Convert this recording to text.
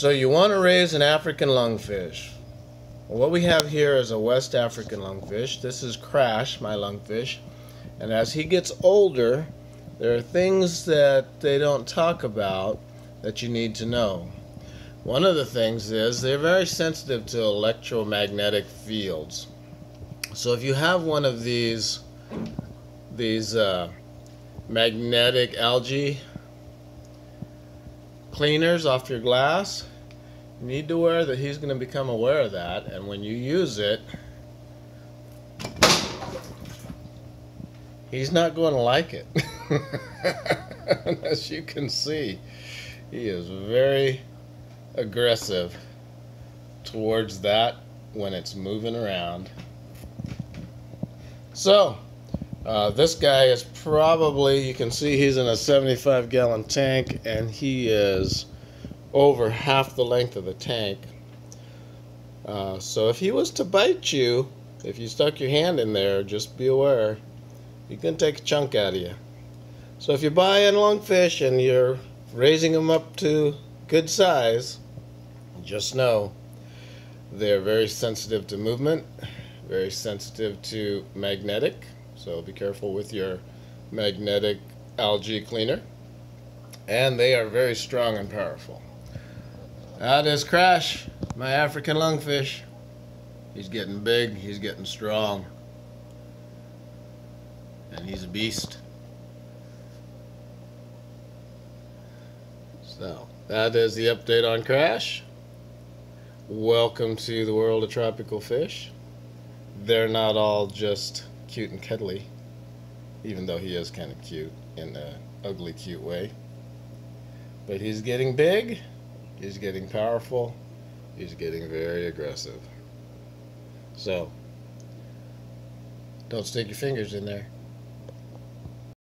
So you want to raise an African lungfish. What we have here is a West African lungfish. This is Crash, my lungfish. And as he gets older, there are things that they don't talk about that you need to know. One of the things is they're very sensitive to electromagnetic fields. So if you have one of these these uh, magnetic algae cleaners off your glass, need to wear that he's going to become aware of that and when you use it he's not going to like it. As you can see, he is very aggressive towards that when it's moving around. So, uh, this guy is probably, you can see he's in a 75 gallon tank and he is over half the length of the tank. Uh, so if he was to bite you, if you stuck your hand in there, just be aware he can take a chunk out of you. So if you buy a lungfish and you're raising them up to good size, just know they're very sensitive to movement, very sensitive to magnetic. So be careful with your magnetic algae cleaner. And they are very strong and powerful. Ah, that is Crash, my African lungfish. He's getting big, he's getting strong and he's a beast. So, that is the update on Crash. Welcome to the world of tropical fish. They're not all just cute and cuddly, even though he is kind of cute in an ugly, cute way. But he's getting big, he's getting powerful, he's getting very aggressive. So, don't stick your fingers in there.